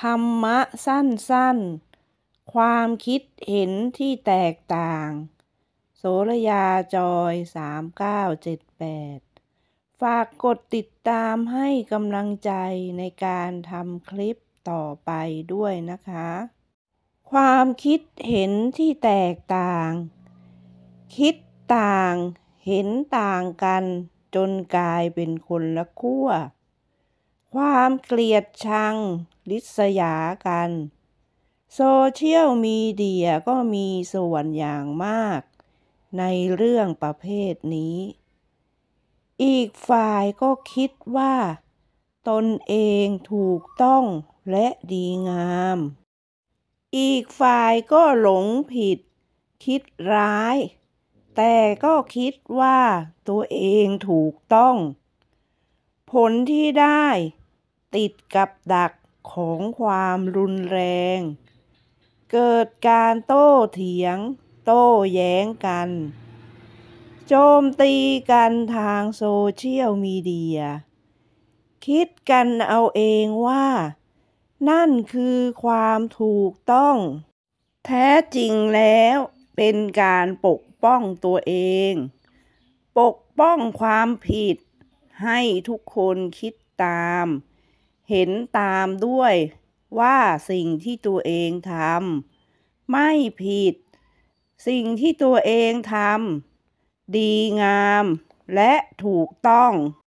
ธรรมะสั้นๆ ความคิดเห็นที่แตกต่าง โสรยาจอย 3978 ฝากกดติดตามให้กำลังใจในการทำคลิปต่อไปด้วยนะคะ ความคิดเห็นที่แตกต่าง คิดต่าง เห็นต่างกันจนกลายเป็นคนละขั้ว ความเกลียดชัง ลิษยากัน โซเชียลมีเดียก็มีส่วนอย่างมาก ในเรื่องประเภทนี้ อีกฝ่ายก็คิดว่า ตนเองถูกต้องและดีงาม อีกฝ่ายก็หลงผิด คิดร้าย แต่ก็คิดว่าตัวเองถูกต้อง ผลที่ได้ติดกับดัก ของความรุนแรง เกิดการโต้เถียง โต้แย้งกัน โจมตีกันทางโซเชียลมีเดีย คิดกันเอาเองว่า นั่นคือความถูกต้อง แท้จริงแล้วเป็นการปกป้องตัวเอง ปกป้องความผิด ให้ทุกคนคิดตาม เห็นตามด้วยว่าสิ่งที่ตัวเองทำไม่ผิด สิ่งที่ตัวเองทำดีงามและถูกต้อง